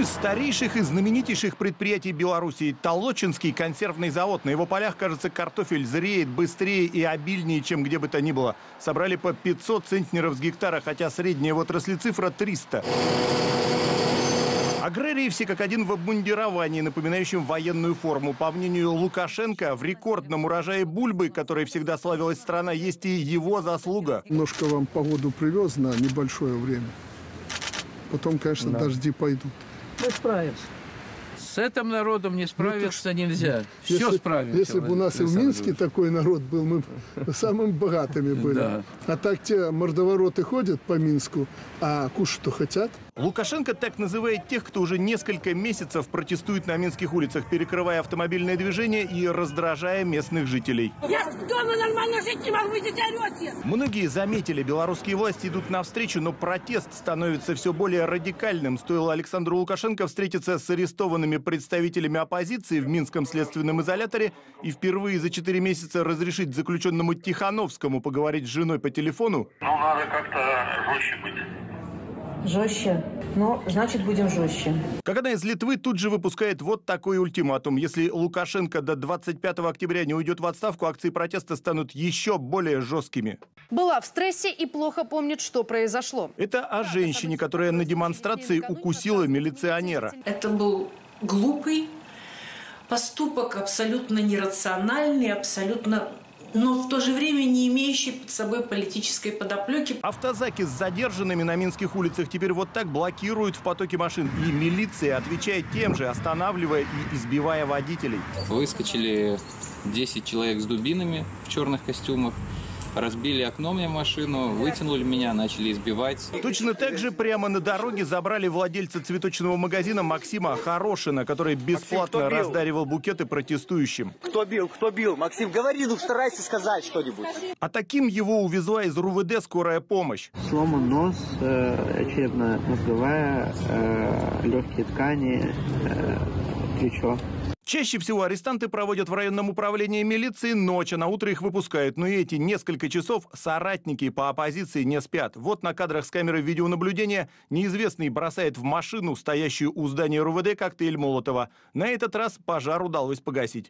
из старейших и знаменитейших предприятий Беларуси – Толочинский консервный завод. На его полях, кажется, картофель зреет быстрее и обильнее, чем где бы то ни было. Собрали по 500 центнеров с гектара, хотя средняя в отрасли цифра 300. Аграрии все как один в обмундировании, напоминающем военную форму. По мнению Лукашенко, в рекордном урожае бульбы, которой всегда славилась страна, есть и его заслуга. Немножко вам погоду привез на небольшое время. Потом, конечно, дожди пойдут. Мы справимся. С этим народом не справиться нельзя. Все Если, справимся. если бы у нас и в Минске такой народ был, мы бы самыми богатыми были. Да. А так те мордовороты ходят по Минску, а кушать-то хотят. Лукашенко так называет тех, кто уже несколько месяцев протестует на минских улицах, перекрывая автомобильное движение и раздражая местных жителей. Я дома нормально жить не могу, вы здесь орете. Многие заметили, белорусские власти идут навстречу, но протест становится все более радикальным. Стоило Александру Лукашенко встретиться с арестованными представителями оппозиции в Минском следственном изоляторе и впервые за четыре месяца разрешить заключенному Тихановскому поговорить с женой по телефону, Ну, надо как-то жестче быть. Жестче. Ну, значит, будем жестче. как она из Литвы тут же выпускает вот такой ультиматум. Если Лукашенко до 25 октября не уйдет в отставку, акции протеста станут еще более жесткими. Была в стрессе и плохо помнит, что произошло. Это о женщине, которая на демонстрации укусила милиционера. Это был глупый поступок, абсолютно нерациональный, абсолютно, но в то же время не имеющий под собой политической подоплеки. Автозаки с задержанными на минских улицах теперь вот так блокируют в потоке машин. И милиция отвечает тем же, останавливая и избивая водителей. Выскочили 10 человек с дубинами в черных костюмах, разбили окно мне машину, вытянули меня, начали избивать. Точно так же прямо на дороге забрали владельца цветочного магазина Максима Хорошина, который бесплатно бил? раздаривал букеты протестующим. Кто бил, кто бил? Максим, говори, ну старайся сказать что-нибудь. А таким его увезла из РУВД скорая помощь. Сломан нос, э, очередная мозговая, э, легкие ткани, э, плечо. Чаще всего арестанты проводят в районном управлении милиции ночь, а на утро их выпускают. Но и эти несколько часов соратники по оппозиции не спят. Вот на кадрах с камеры видеонаблюдения неизвестный бросает в машину, стоящую у здания РУВД, коктейль Молотова. На этот раз пожар удалось погасить.